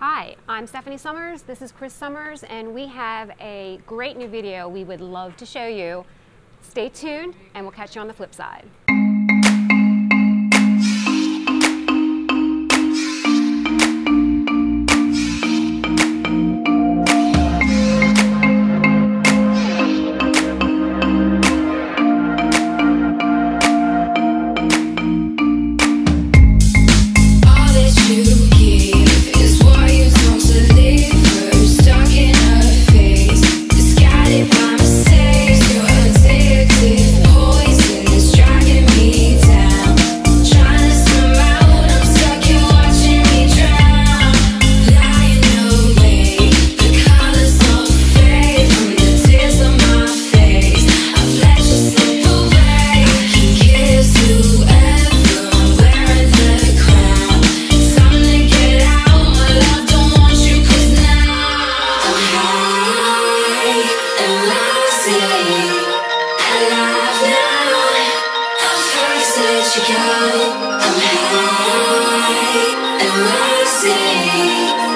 Hi, I'm Stephanie Somers, this is Chris Somers, and we have a great new video we would love to show you. Stay tuned, and we'll catch you on the flip side. you go, I'm high and lost